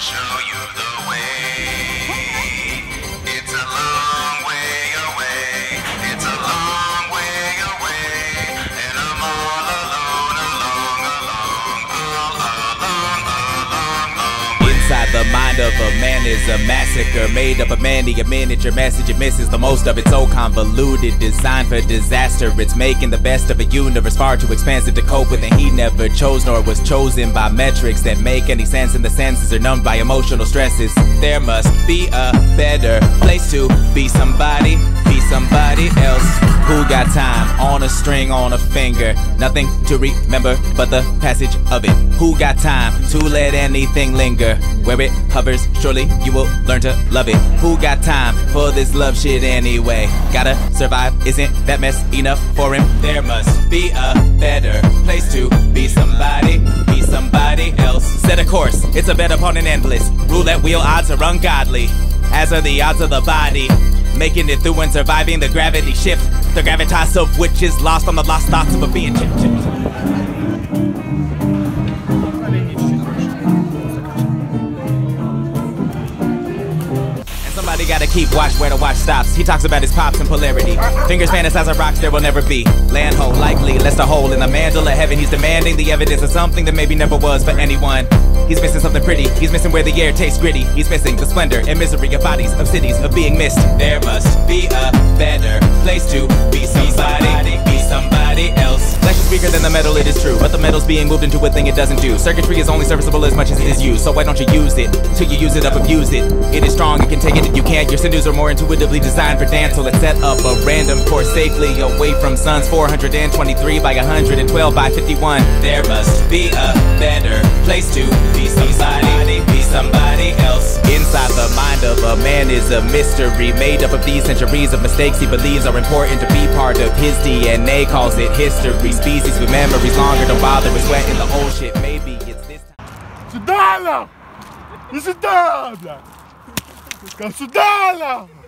show you the mind of a man is a massacre made up of many a miniature message. It misses the most of it, so convoluted, designed for disaster. It's making the best of a universe far too expansive to cope with, and he never chose nor was chosen by metrics that make any sense. And the senses are numbed by emotional stresses. There must be a better place to be somebody, be somebody else. On a string, on a finger? Nothing to remember but the passage of it. Who got time to let anything linger? Where it hovers, surely you will learn to love it. Who got time for this love shit anyway? Gotta survive, isn't that mess enough for him? There must be a better place to be somebody, be somebody else. Set a course, it's a bet upon an endless roulette wheel. Odds are ungodly, as are the odds of the body. Making it through and surviving the gravity shift, the gravitas of which is lost on the lost thoughts of a being. Somebody gotta keep watch where the watch stops. He talks about his pops and polarity. Fingers fantasize of rocks there will never be. Land hole likely, lest a hole in the mantle of heaven. He's demanding the evidence of something that maybe never was for anyone. He's missing something pretty. He's missing where the air tastes gritty. He's missing the splendor and misery of bodies, of cities, of being missed. There must be a better place to weaker than the metal, it is true. But the metal's being moved into a thing it doesn't do. Circuitry is only serviceable as much as it is used. So why don't you use it? Till you use it up, abuse it. It is strong, it can take it, and you can't. Your sinews are more intuitively designed for dance. So let's set up a random course safely away from suns. 423 by 112 by 51. There must be a better place to be somebody, be somebody a man is a mystery made up of these centuries of mistakes he believes are important to be part of his DNA. Calls it history. Species with memories longer, don't bother with sweating the old shit. Maybe it's this time. Сюда, на! И сюда, бля! Ка Сюда, на!